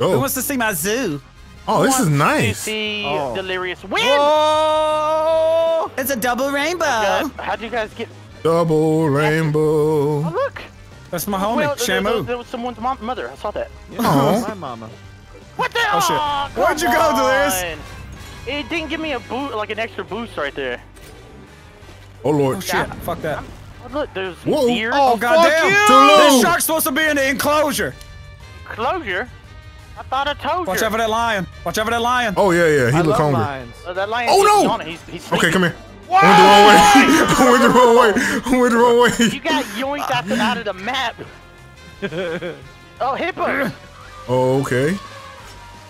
Oh. Who Oh, wants to see my zoo? oh, this is You nice. see Oh. Delirious win. Whoa! Oh. It's a double rainbow. Guys, how'd you guys get? Double Oh rainbow. look. That's my homie, Well, there, there, Shamu. there was someone's mom, mother. I saw that. Yeah, oh. Aw. my mama. What the? Oh, shit. Aw, Where'd you go, Delirious? on. It didn't give me a boot, like an extra boost right there. Oh lord. Oh shit! Fuck that. Oh, look, there's Whoa. deer. Oh, Oh goddamn! you! This shark's supposed to be in the enclosure. Closure. I thought I told Watch you. Watch out for that lion. Watch out for that lion. Oh yeah, yeah. He I look hungry. lions. Uh, that lion Oh, no! He's, he's Okay, come here. I went the wrong way. I went the wrong way. I went the wrong way. You got yoinked out, the, out of the map. oh, hippos. Oh, okay.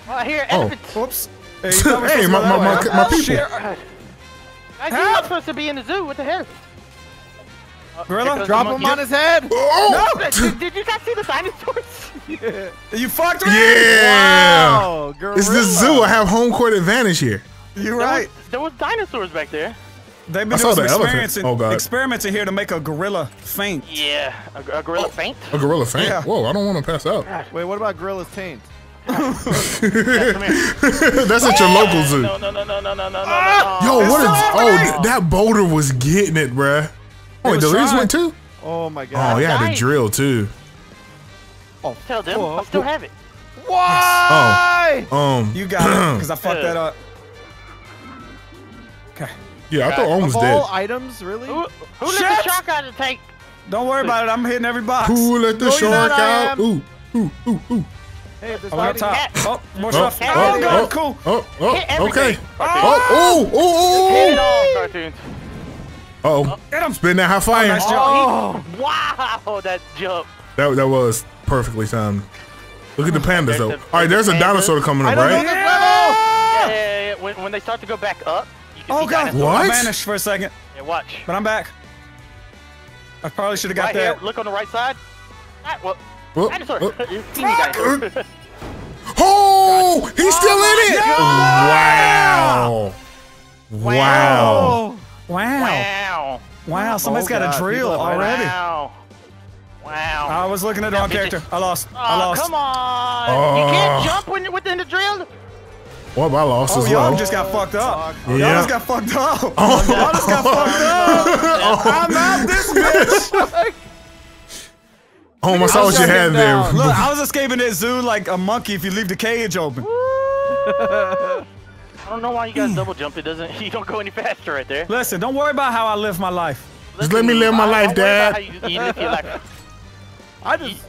Oh, here, Oh. Whoops. Hey, you thought we were Hey, supposed to my- my- my- my Oh, people. shit. Guys, you're not supposed to be in the zoo. What the hell? Gorilla, Because Drop the him on his head. Oh! Did, did you guys see the dinosaurs? You fucked me. Yeah. Wow, It's the gorilla. zoo. I have home court advantage here. You're There right. was, there was dinosaurs back there. They've been I doing some the elephant. experimenting, Oh, God. experimenting here to make a gorilla faint. Yeah, a, a gorilla oh. faint. A gorilla faint. Yeah. Whoa, I don't want to pass out. Wait, what about gorilla's taint? Yeah. That's at your local zoo. No, no, no, no, no, no, no, no, Yo, no. what is? still Oh, that boulder was getting it, bruh. Oh, wait, was Delirious trying. went too. Oh my god. Oh, he had to Nice. drill too. Oh, Tell them, Whoa, I still have it. Why? Oh, Um, You got it, because I fucked that up. Okay. yeah, I thought Ohm was dead. all items, really? Who, who let the shark out of the tank? Don't worry about it. I'm hitting every box. Who let the No, you're not, shark I out? am. Ooh, ooh, ooh, ooh. Hey, this I went up hiding- top. Oh, more Oh, stuff. cat. Oh, oh, God, oh, cool. Oh, oh, Hit okay. everything. Oh, oh, oh, Hit it oh, all, Cartoonz. Oh. And I'm spinning that high fire. nice job. Oh, wow, that jump. That that was perfectly timed. Look at the pandas There's though. the- All right, there's a there's dinosaur coming up, right? Yeah, yeah, yeah, yeah. When, when they start to go back up, you can Oh, see God. dinosaurs. What? I vanished for a second, Yeah, watch. but I'm back. I probably should have got Right that. here, look on the right side. Ah, well, Oh, dinosaur. oh. Teeny dinosaur. Oh, he's still in it! Wow! Wow! Wow. wow. Wow, somebody's Oh, got God, a drill already. Wow. Wow. I was looking at the wrong character. I lost. Oh, I lost. come on. Oh. You uh. can't jump when you're within the drill. Well, I lost Oh, as y'all well. just got fucked up. Oh, Yeah. Y'all just got fucked up. Oh. Y'all just got fucked up. I'm out this bitch. Oh, I saw what you had there. Look, I was escaping that zoo like a monkey if you leave the cage open. I don't know why you guys double jump. It doesn't. You don't go any faster right there. Listen, don't worry about how I live my life. Just let me live my I- life, don't worry about Dad. You, you live your life. I just,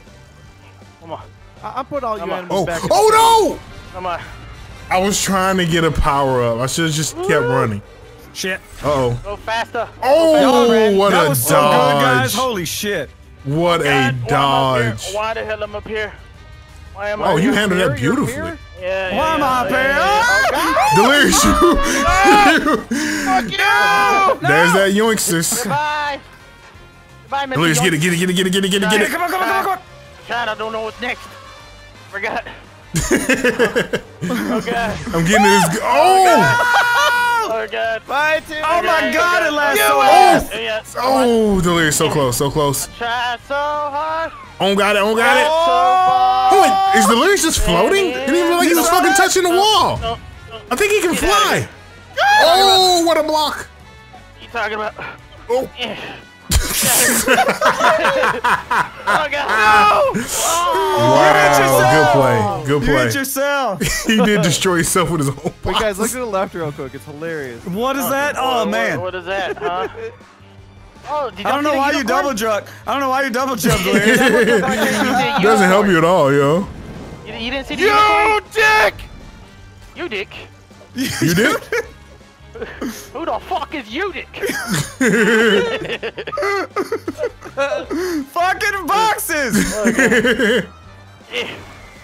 Come on. I, I put all you Come on. animals Oh, back. in oh Come on. no! I was trying to get a power up. I should have just kept running. Shit. Uh oh. Go faster. Oh, what that a was so good, guys. dodge! Holy shit. What a God, why am I up dodge! here? Why the hell am I up here? Why am Oh, up you here? handled that Here, you're beautifully. Yeah, yeah, Why am yeah, I up yeah, here? yeah, oh, yeah. Delirious, you. Fuck you! There's that yoinksters. Goodbye. Goodbye, Mr. Delirious, get it, get it, get it, get it, get it, get it, get it. Come on, come on, come on, come on. God, I don't know what's next. Forgot. oh God. I'm getting this. Oh! Oh God. Oh, Bye, Tim. Oh my god, it lasts so Oh! fast. Yeah. Oh, Delirious, so close, so close. Try so hard. On got it, on got it. Oh, wait, is Delirious just floating? It didn't even look like he was fucking touching the wall. No, no. I think he can Get fly. Oh, what a block. You talking about? Oh. Yeah. oh God. No. Wow, good play, good You hit play. yourself. He did destroy himself with his own Wait, guys, look to the left real quick. It's hilarious. What is that? Oh, What- man. What is that, huh? Oh, did I don't know why you double unicorn? jump. I don't know why you double jump, Delirious. Doesn't help you at all, yo. You, you didn't see the unicorn? dick! You dick. You dick? Who the fuck is you dick? Fucking boxes.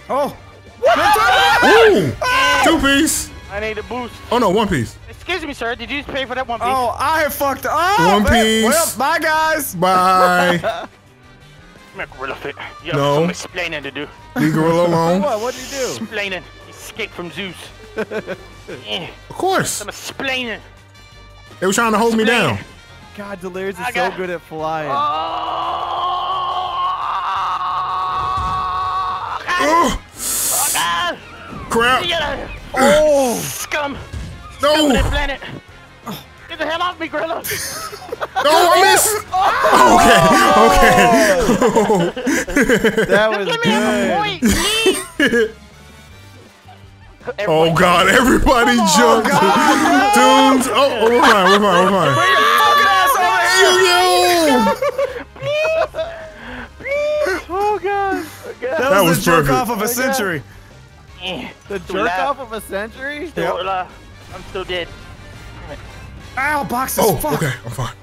Oh. Ooh, ah! two piece. I need a boost. Oh no, one piece. Excuse me, sir. Did you just pay for that one piece? Oh, I have fucked up. Ah, one well, piece. Well, bye, guys. Bye. Come here, gorilla fit. You have No. some explaining to do. Leave gorilla alone. What? What'd you do? Explaining. Escape from Zeus. yeah, Of course. some explaining. They were trying to hold me down. God, Delirious is I so good at flying. Oh, Ugh. Oh, God. crap. Get out of here. Oh! Scum! Scum of this No, planet! Get the hell off me, Gorilla! no, I missed. Okay, okay. That Just was me have a good. point, please! Oh God, everybody jumped. Toonz. Oh, oh, we're fine, we're fine, we're fine. Bring your fucking ass Yo, yo. Oh god! That, That was, was the jerk off of a century. Eh, The jerk loud. off of a century? Still alive. I'm still dead. Ow, box is Oh, fuck. okay, I'm fine.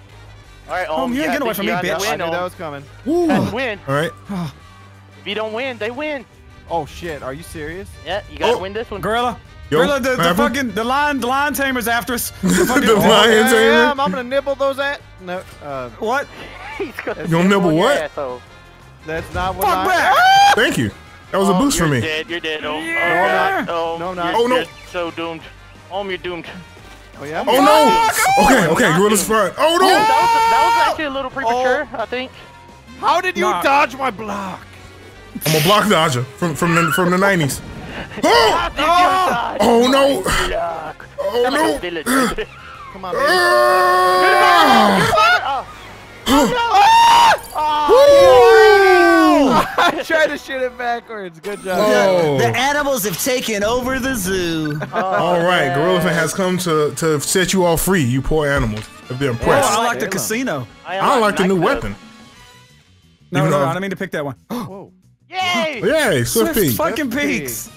All right, Home, um, you ain't yeah, getting away from me, bitch. guys I Win, knew that was coming. Woo. That's win. All right. If you don't win, they win. Oh shit, are you serious? Yeah, you gotta Oh. win this one. Gorilla. Yo, Gorilla, the, the fucking the lion the lion tamer's after us. The fucking The lion Yeah, I tamer. am. I'm gonna nibble those at. No, uh, what? He's gonna You gonna nibble your what? asshole. that's not what Fuck I. back! Thank you. That was a Oh, boost for you're me. Dead. You're dead. Oh, Yeah. oh, God. oh, No, I'm not. you're- Oh, no. You're so doomed. Um, you're doomed. Oh yeah. Oh no. Okay, okay, Gorilla's front. Oh That was, no. that was actually a little premature, I think. How did you Nah. dodge my block? I'm a block dodger from from the from the 90s. Oh, How did you dodge oh my no. block? Oh Sound like a no. village. Come on, baby. Ah. oh, I tried to shoot it backwards. Good job. Oh. The animals have taken over the zoo. All right, Gorilla Fan has come to to set you all free, you poor animals. If they're Oh, impressed. I like the Halo. casino. I don't like the new weapon. No, Even no, though- I didn't mean to pick that one. Whoa. Yay! Yay, Swift Swift Peak. fucking peaks.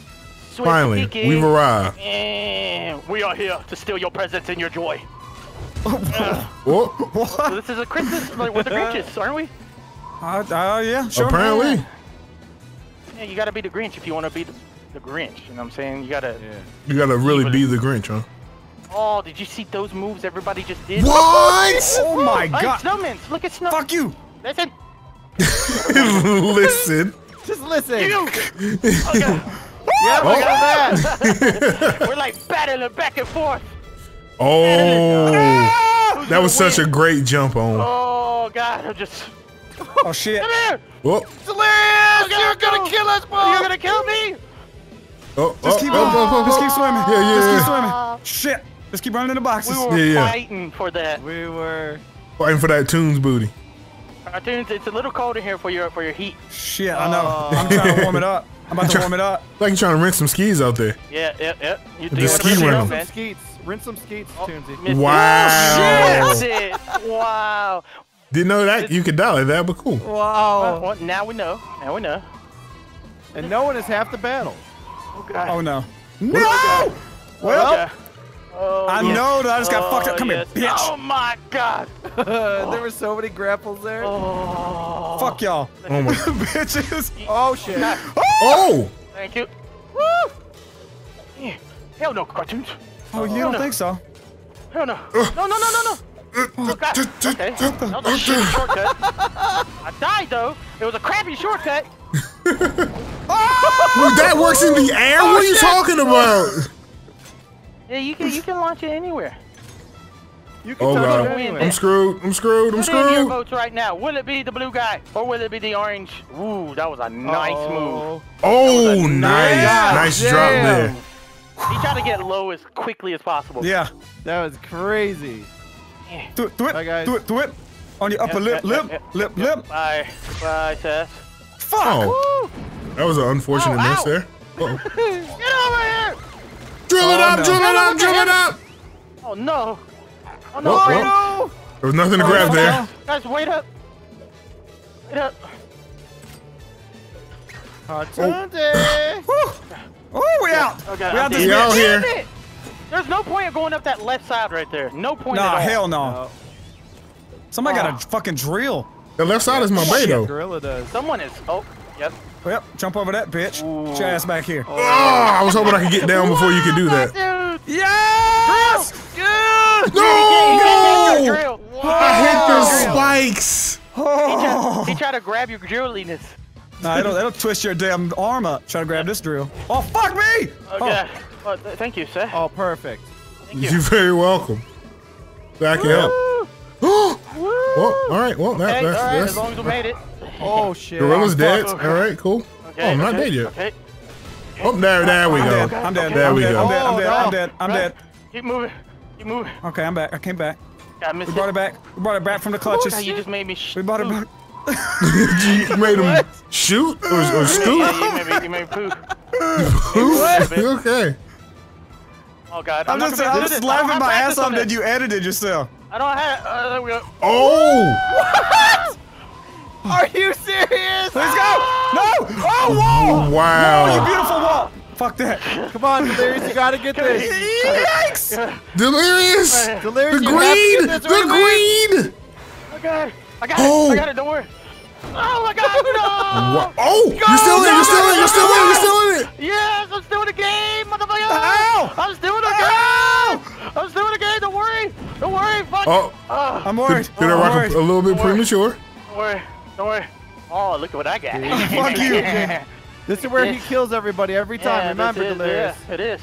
Swift Finally, Peaky. we've arrived. And we are here to steal your presence and your joy. Oh, So this is a Christmas like with the Grinches, aren't we? Uh, uh, yeah, sure. apparently. Yeah, you gotta be the Grinch if you wanna be the, the Grinch. You know what I'm saying? You gotta. Yeah. You gotta really be the Grinch, huh? Oh, did you see those moves everybody just did? What? Oh my Hey, god. snowmen! Look at snow. Fuck you. Listen. Listen. Just listen. You. Okay. Yeah, Oh. look at that. We're like battling back and forth. Oh, that was such a great jump on. Oh God! I'm just. Oh shit. Come here. Oh, Delirious! You're You're gonna kill us, boy! You're gonna kill me. oh, Just oh, keep oh, on. oh, oh, Just oh. keep swimming. Yeah, yeah, Just keep yeah. swimming. Shit. Just keep running in the boxes. We were Yeah, yeah. fighting for that. We were. Fighting for that Toonz booty. Cartoonz, it's a little cold in here for your for your heat. Shit, I know. Oh. I'm trying to warm it up. I'm about to warm it up. Like you're trying to rent some skis out there. Yeah, yeah, yeah. You do The you ski wanna rental. Rinse Some it, man? skeets. Rinse some skeets, oh, Toonsy. Missed. Wow. Missed it. Wow. Didn't know that you could die like that, but cool. Wow. Well, now we know. Now we know. And no one is half the battle. Oh God. Oh no. No. Well, Okay. Oh, I yes. know that I just got fucked up. Oh, Come yes. here, bitch. Oh my God. there were so many grapples there. Oh. Fuck y'all. Oh my. Bitches. Oh, shit. Oh. Thank you. Woo. Yeah. Hell no, Cartoonz. Oh, you don't think so? Hell no. No, no, no, no, no. Oh, God. Okay. That was a shitty shortcut. I died though. It was a crappy shortcut. Oh, that works in the air? Oh, what are you talking about? Yeah, you can you can launch it anywhere. You can Oh touch god. it anyway. I'm screwed. I'm screwed. I'm Put in your votes right now. Will it be the blue guy or will it be the orange? Ooh, that was a nice move. Oh. Oh, nice. Yeah, Nice drop there. He tried to get low as quickly as possible. Yeah. That was crazy. Do it. Do it. Bye, guys. Do it. Do it. On your upper lip. Yep, Lip. yep, yep, Lip. yep. Lip. Bye. Bye, Seth. Fuck. Oh, that was an unfortunate Oh, miss there. Uh-oh. Get over here! Drill it Oh, up, no. drill it up, drill it up. Oh no! Oh no! Oh, well, wait. well, there was nothing to Oh, grab no. there. Guys, wait up! Wait up! Tunde. Oh, we out. Okay, we out dead. this out bitch. here. There's no point in going up that left side right there. No point at Nah, all. hell no. Oh, Somebody Oh. got a ah. fucking drill. The left side is my bay though. Gorilla does. Someone is. Oh, yep. Yep. Jump over that bitch. Get your ass back here. Oh, I was hoping I could get down before you could do that. Dude! Yes. Good! No! Drill! I hit the Drill. spikes. Oh. He tried, he tried to grab your drilliness. Nah, it'll, it'll twist your damn arm up. Try to grab this drill. Oh, fuck me! Oh, oh. Okay. Oh, th- thank you, sir. Oh, perfect. Thank you. You're very welcome. Back it up. Oh, well, all right. Well, that, Okay, that's, all right, that's as long as we made it. Oh, shit. Gorilla's dead. fuck. All right, cool. Okay, oh, I'm not okay, dead yet. Okay. Oh, there, there we I'm go. dead. I'm dead. There I'm we dead. go. I'm dead. I'm Oh, dead. no. I'm dead. I'm dead. Keep moving. Keep moving. Okay, I'm back. I came back. God, I missed We brought it back. We brought it back from the clutches. God, you just made me We brought it back. You made him shoot or, or scoot? Yeah, you made me, you made me poo. You okay? Oh god, I'm just, I'm just. I don't laughing my ass off on that you edited yourself. I don't have. Uh, there we go. Oh! What? Are you serious? Let's go! No! Oh, wall! You beautiful wall! Fuck that. Come on, Delirious, you gotta get this. Yikes! Delirious! The Delirious, you have to green! get The right green! I got it. I got Oh. it. I oh. got it. Don't worry. Oh my god, no! Wha- Oh! You're still in! You're still in! You're still in! You're still in it! Yes, I'm still in the game, motherfucker! Ow! I'm still in the game! I'm still in the game, don't worry! Don't worry, fuck! Oh! Oh, I'm worried. Did I I'm rock a, a little bit Don't worry. premature? don't worry, don't worry. Oh, look at what I got. Fuck you. This is where he kills everybody every time. Remember, Delirious. Yeah, it is.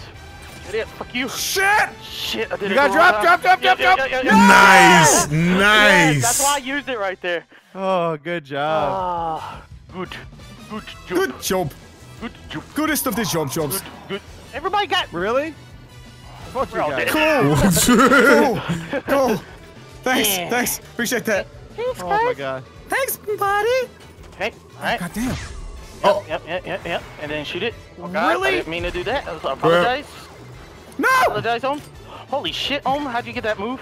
It is. Fuck you. Shit! Shit, I did You it gotta the drop, wrong drop, time. drop, drop, Yeah, drop. yeah, yeah, yeah. Nice! That's why I used it right there. Oh, good job. Ah, good. Good job. Good job. Good job. Goodest of the job jobs. Good. Good. Everybody got. Really? Fuck you We're all guys. dead. Cool. Cool. Thanks. Yeah. Thanks. Appreciate that. Thanks, Oh my god. Thanks, buddy. Okay, alright. God damn. Oh. Yep, yep, yep, yep. And then shoot it. Oh, God, Really? I didn't mean to do that. I apologize. No! Apologize, Ohm. Holy shit, Ohm. How'd you get that move?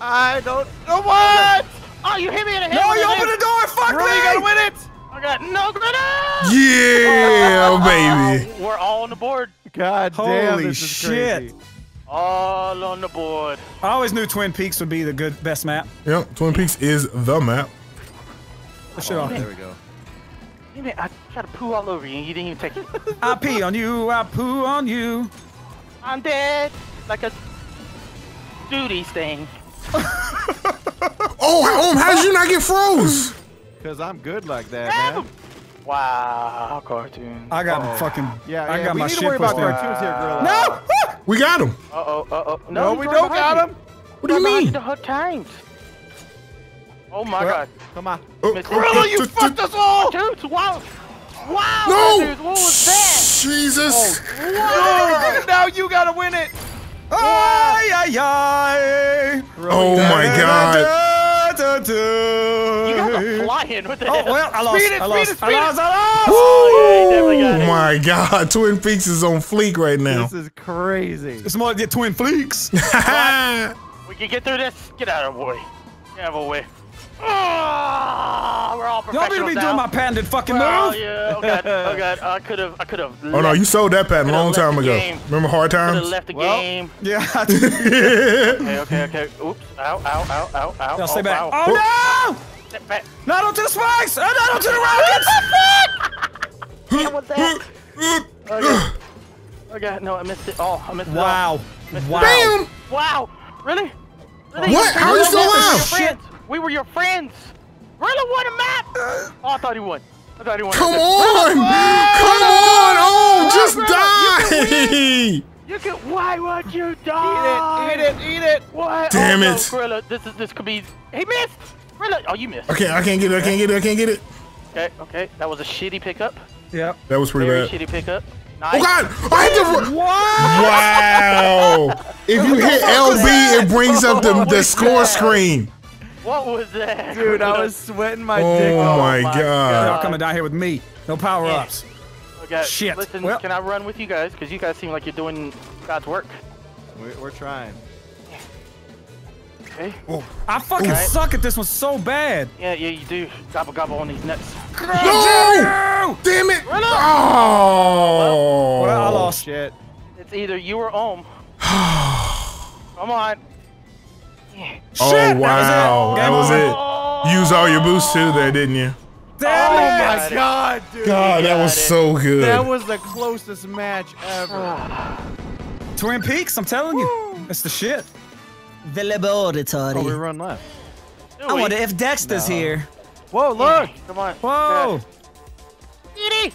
I don't know what. Oh, you hit me in the head. No, with you it. open the door. Fuck Really me. gotta win it. I got no grenade. Yeah, baby! Oh, we're all on the board. God damn, this is shit. crazy. All on the board. I always knew Twin Peaks would be the good best map. Yep, Twin Peaks is the map. Push shit oh, off. There we go. Damn it, I tried to poo all over you and you didn't even take it. I pee on you. I poo on you. I'm dead. Like a duty thing. Oh, um, how did you not get froze? Cause I'm good like that, man. Wow, cartoon. I got Uh-oh. fucking. Yeah, I yeah. got we my need shit to worry about pushed Cartoonz here, Gorilla. No! We got him. Uh oh, uh oh. No, he's we don't got him. What do you mean? The hard times. Oh my Well- god. Come on. Oh, Missed oh, it. t- t- fucked us all. Dude, wow. Wow. No! Dude, what was that? Jesus! Oh, wow. now you gotta win it. Ay, ay, ay. Oh my God! Da, da, da. You guys are flying. What the Oh, well, I lost. Speed it, I lost. speed it, I speed it. lost. I lost. Oh, yeah, you definitely Oh it. my God! Twin Peaks is on fleek right now. This is crazy. It's more like the Twin Fleeks. We can get through this. Get out of the way. Get out of the way. Oh, we're all Y'all need be now. doing my patented fucking Oh move. yeah. Oh god. Oh god. I could have. I could have. Oh no, you sold that patent a long time ago. game. Remember Hard Could have Times? left the Well, game. Yeah. Okay. Okay. Okay. Oops. Ow. Ow. Ow. Ow. Ow. Y'all oh, stay oh, back. Ow. Oh no! Step back. Not onto the spikes! And not onto the rockets! Damn, what's that? Oh god. Oh god. No, I missed it. Oh, I missed it. all. Wow. Wow. Bam! Wow. Really? Really? What? How are you still We were your alive? friends. We were your friends. Really won a map? Oh, I thought he won. I thought he won. Come on! Come on! Oh, just die! You can. Why won't you die? Eat it, eat it, eat it. What? Damn oh, no, it. Gorilla, this is this could be. He missed. Gorilla. Oh, you missed. I can't. I can't get it. I can't get it. I can't get it. Okay. Okay. That was a shitty pickup. Yep. That was pretty Very bad. shitty pickup. Oh God! I hit the. What? Wow! If you hit LB, it brings up the, the score screen. What was that? Dude, I was sweating my dick Oh off. my oh my God! Y'all coming down here with me. No power ups. Okay. Shit. Listen, Well- can I run with you guys? Because you guys seem like you're doing God's work. We're, we're trying. Okay. I fucking Alright. suck at this one so bad. Yeah, yeah, you do. Gobble gobble on these nuts. No! Damn it! Oh! Well, I oh, lost. Shit. It's either you or Ohm. Come on. Yeah. Oh Shit, wow! That was it. Oh, Use all your boosts too, there, didn't you? Damn Oh it. my My God, dude. God, that was it. so good. That was the closest match ever. Twin Peaks, I'm telling you. That's the shit. The Oh, we run left. Do I we? wonder if Dexter's No. here. Whoa, look. Come on. Whoa. Steedy.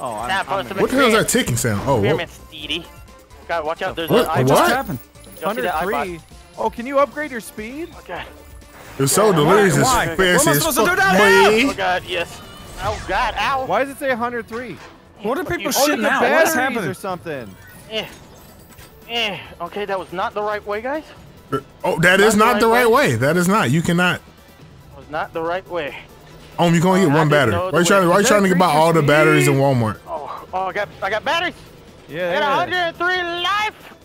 Oh, I'm, Nah, I'm post in. what the hell is that ticking sound? Oh, Here, what? man, Steedy. God, watch out. There's What? an A iBot. what? What happened? Y'all see that iBot? 103. Oh, can you upgrade your speed? Okay. it's so delirious. Why? It's What am I supposed to do fuck, down here? Oh. God, yes. Oh God, ow. Why does it say 103? What are people Oh, shitting the out? What's happening? or something. Eh. Eh. Okay, that was not the right way, guys. Oh, that is Not not the the right right way. That is not. You cannot. That was not the right way. Oh, you can only get I one battery. Why are you trying? way- Why you trying to get buy all the batteries in? Walmart? Oh, oh, I got, I got batteries. Yeah. I got 103 life.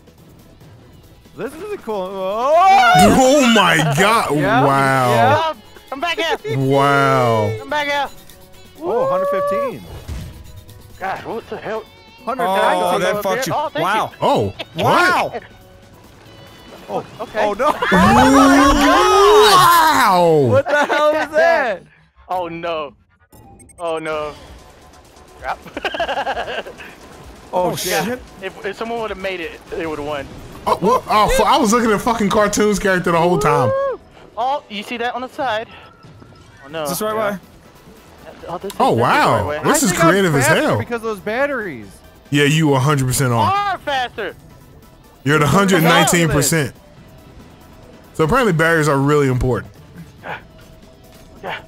This is a cool. Oh! Oh my god! Yeah. Wow! Yeah. Oh, come back here. Wow! Come back here. Oh, 115. God, what the hell? 190. Oh, that up fucked here. you. Oh, thank Wow. Oh! Wow. Oh, oh, Okay. oh no. Wow! Oh what the hell is that? Oh no. Oh no. Crap. Oh, Oh, shit. shit. if, if someone would have made it, they would have won. Oh, what? oh, I was looking at fucking Cartoonz character the whole time. Oh, you see that on the side? Oh no. Is this the right way? Oh, this Oh, this is the wow. right way. This I is creative as faster hell. Because of those batteries. Yeah, you 100% on. Far faster. You're at 119%. So apparently barriers are really important. Yeah.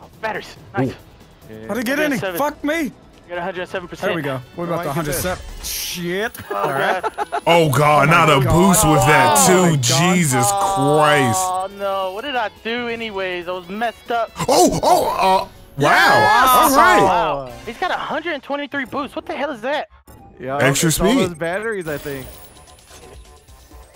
Oh, batteries. Nice. How'd he get any? Seven. Fuck me. You got 107%. There we go. What about the Why'd you do 107? Shit. Oh, God. Oh not a God. boost with that Oh, my too. God. Jesus Christ. Oh no, what did I do anyways? I was messed up. Oh, oh, uh, wow. All right. Wow. He's got 123 boosts. What the hell is that? Yeah. Extra it's all speed. those batteries, I think.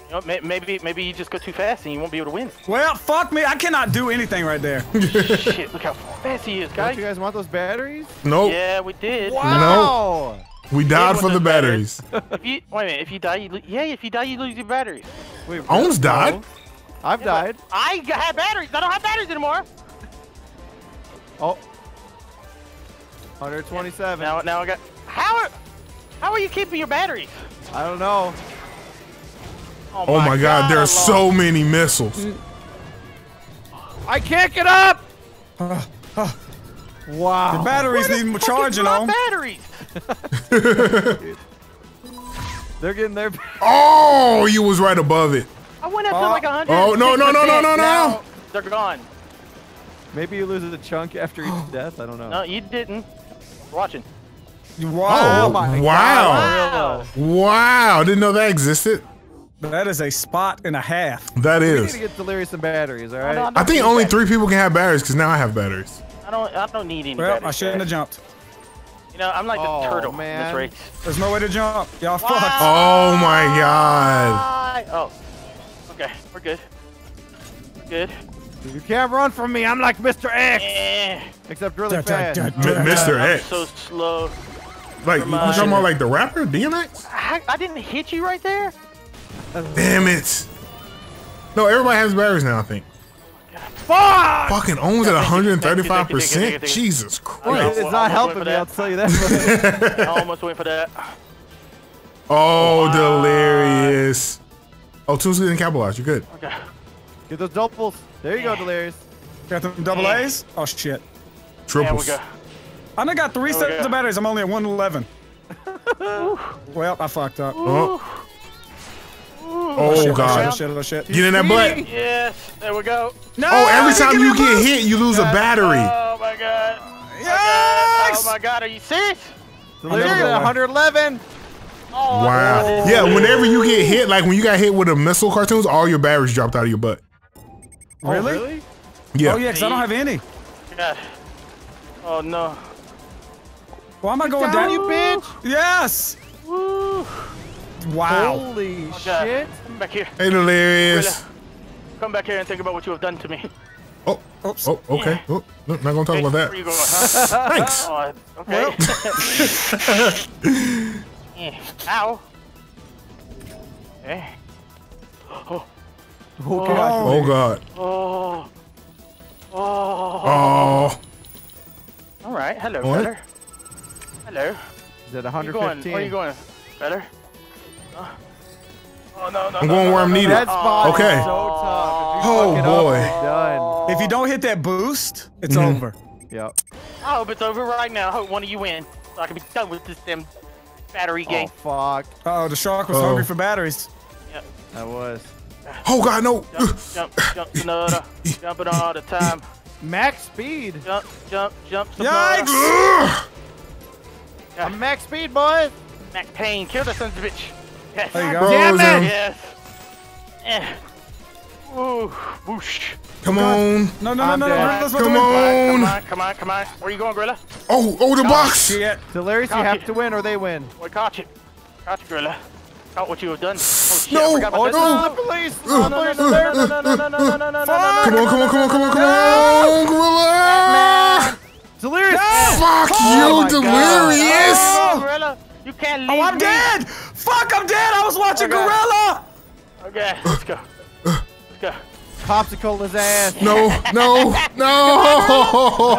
You know, maybe maybe you just go too fast and you won't be able to win. Well, fuck me. I cannot do anything right there. Shit, look how fast he is, Don't guys. you guys want those batteries? Nope. Yeah, we did. Wow. We died for the batteries. If you wait a minute, if you die, you yeah, if you die, you lose your batteries. Wait, Almost died. I've died. I have batteries. I don't have batteries anymore. Oh. 127. Now, now I got. How are, how are you keeping your batteries? I don't know. Oh, oh my god, there are lost. so many missiles. Mm. I can't get up! wow. The batteries need Fuck is charging my on. batteries. They're getting their. Oh, you was right above it. I went up to Oh. like 100. Oh, no, no, no, no, no, no. They're gone. Maybe you lose a chunk after each death. I don't know. No, you didn't. Watching. Oh, wow. Oh, my wow. Wow. Wow, didn't know that existed. That is a spot and a half. That is. We need to get Delirious some batteries, all oh, I I think only that. three people can have batteries because now I have batteries. I don't. I don't need any. Well, batteries, I shouldn't have jumped. You know, I'm like Oh, the turtle man. in this race. There's no way to jump. Y'all fucked. Oh my god. Bye. Oh. Okay, we're good. We're good. You can't run from me. I'm like Mr. X, Eh, except really Da, da, fast. da, M- da. Mr. I'm X. so slow. Like, you talking about like the rapper, DMX? I, I didn't hit you right there. Damn it. No, everybody has batteries now, I think. Fuck! Fucking owns at Thank you, thank you, thank you, 135%. Jesus Christ. It's not helping going me, I'll tell you that. I almost went for that. Oh, delirious. Oh, Tuesday didn't capitalize. You're good. Okay. Get those doubles. There you go, Delirious. Got them double A's? Oh shit. There we Triples. go. I done got three sets go. of batteries. I'm only at 111. well, I fucked up. Oh, Oh, oh shit, God. Oh shit, oh shit. Get in that butt. Yes, there we go. No, Oh, every time you get boost. hit, you lose a battery. Oh my god. Oh. Yes! Oh my god, are you serious? Delirious never at go 111. Oh, Wow. Yeah, whenever you get hit, like when you got hit with a missile Cartoonz, all your batteries dropped out of your butt. Oh, Really? Oh, really? Yeah. Oh yeah, because I don't have any. God. Oh no. Why am I going Down, down? you bitch! Yes! Woo. Wow. Holy God. shit. Come back here. Hey, delirious. Come back here and think about what you have done to me. Oh, Oops. oh, okay. Oh, no, not gonna talk Hey, about Where that. you going, huh? Thanks. Oh, okay. Eh, Ow. Eh. Oh. Oh, God. Oh God. Oh. Oh. Oh. All right. Hello, What? better. Hello. Is it Where you going? 115? Where are you going? Better. Uh, Oh no no. I'm going no, where I'm needed. no. That spot Okay. so. If you Oh, boy. Up. If you don't hit that boost, it's Mhm. over. Yep. I hope it's over right now. I hope one of you win, so I can be done with this damn battery game. Oh, game. fuck. Oh, the shark was Oh. hungry for batteries. That was. Oh God, no. Jump, jump, jump, Sonata. Jumping all the time. Max speed. Jump, jump, jump, Sonata. Yikes! I'm max speed, boys. Max pain. kill the sons of a bitch. Yes. There you go. Damn it. Yes. Eh. Ooh, whoosh. Come on. No, no, no, I'm no, no. dead. Let's Come Come on. on, come on, come on. Where are you going, Gorilla? Oh, oh, the box. Shit. Delirious, you have to win or they win. We caught you. Caught you, Gorilla. Caught what you have done. Oh, shit, No. I forgot about Oh, this. no. The police. No, no, no, no, no, no, no, no, no, no, no, no, no, no, Come no. on, come on, come on, come on, come on, come on, Gorilla. Delirious. Fuck Oh you, my God. delirious. Oh, Gorilla, you can't oh, leave Oh, I'm me. dead. Fuck, I'm dead. I was watching Okay. Gorilla. Okay, let's go. Let's go. Popsicle his ass. No, no, no.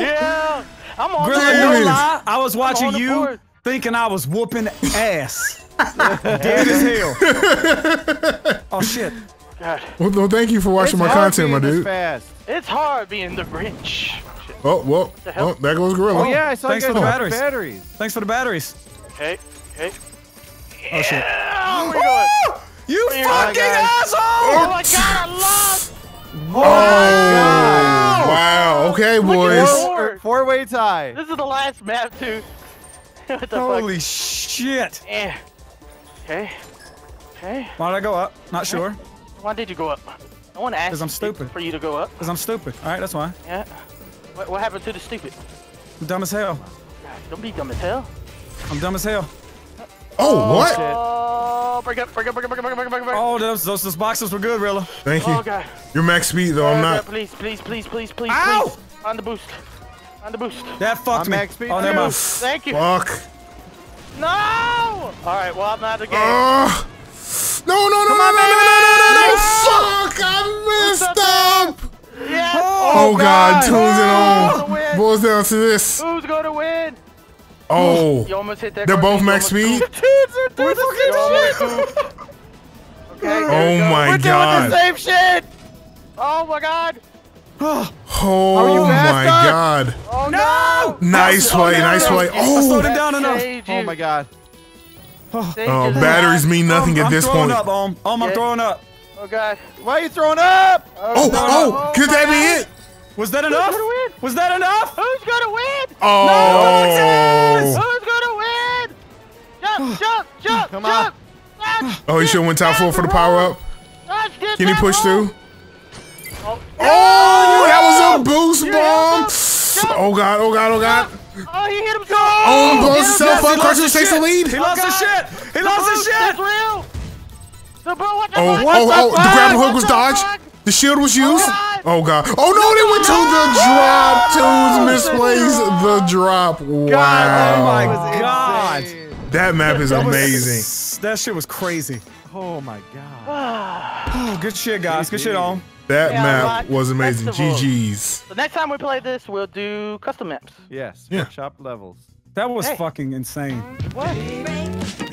Yeah, I'm on Gorilla, Damn no lie. I was watching you board. thinking I was whooping ass. dead as hell. Oh, shit. God. Well, no, thank you for watching my It's hard content, my dude. Fast. It's hard being the Grinch. Shit. Oh, well, the hell? oh, there goes Gorilla. Oh yeah, I saw Thanks you for the batteries. batteries. Thanks for the batteries. Okay, okay. Oh, shit. Yeah, where you going? You Here, fucking guys. asshole! Oh my god, I lost! Oh, wow. Okay, boys. Four. Four way tie. This is the last map, too. what the fuck? Holy shit. Eh. Okay. Okay. Why did I go up? Not sure. Why did you go up? No one asked 'Cause I'm stupid. for you to go up. Because I'm stupid. All right, that's why. Yeah. What, what happened to the stupid? I'm dumb as hell. Don't be dumb as hell. I'm dumb as hell. Oh, what? shit. Oh, break up, break up, break up, break up, break up, break up, break up. Oh, those, those, those boxes were good, Rilla. Thank Oh, you. God. You're max speed, though. I'm Oh, not. Please, please, please, please, please, Ow! please. On the boost. On the boost. That fucked I'm me. max speed oh, never mind. Thank you. Fuck. No! All right, well, I'm out of the game. Uh, no, no, no, no, no, no, no, no, no, no, Fuck, I messed up. Yes! Oh, oh God, Toonz it Gonna on. Boils down to this. Who's gonna win? Oh, You almost hit that. they're both max speed? goofed. Dudes are doing the same shit. Okay. there Oh we go. my We're doing the same shit. Oh my god. Oh, you my up? God. Oh No! Nice Oh, play, no, nice no. play. I slowed Oh, it down enough. Oh my god. oh, batteries mean um, nothing I'm at this throwing point. up, Ohm. Ohm, I'm Yeah. throwing up. Oh god. Why are you throwing up? Oh, no, oh, could that be it? Was that enough? gonna win? Was that enough? Who's gonna win? Oh. Who's gonna win? Jump, jump, jump, Come jump. Dodge, Oh, he should have went top four for the power up. Can he push through? Oh, oh, that was a boost bomb. Oh, God, oh, God, oh, God. Oh, he hit him. so Oh, blows Yes, himself up. Carson takes the lead. He lost his shit. He lost his That's shit. Real. So, bro, what the Oh, fuck? oh, oh, the fuck? grapple hook was dodged. fuck? The shield was oh, used. God. Oh, God. Oh, no, they went to the drop. Toonz oh, misplays the drop. Oh Wow. my That was God. That map is That was- amazing. That shit was crazy. Oh my god. Oh, good shit, guys. Good shit, Ohm. That Yeah, map was amazing. festival. GG's. The next time we play this, we'll do custom maps. Yes. Yeah. Workshop levels. That was Hey. fucking insane. What? Break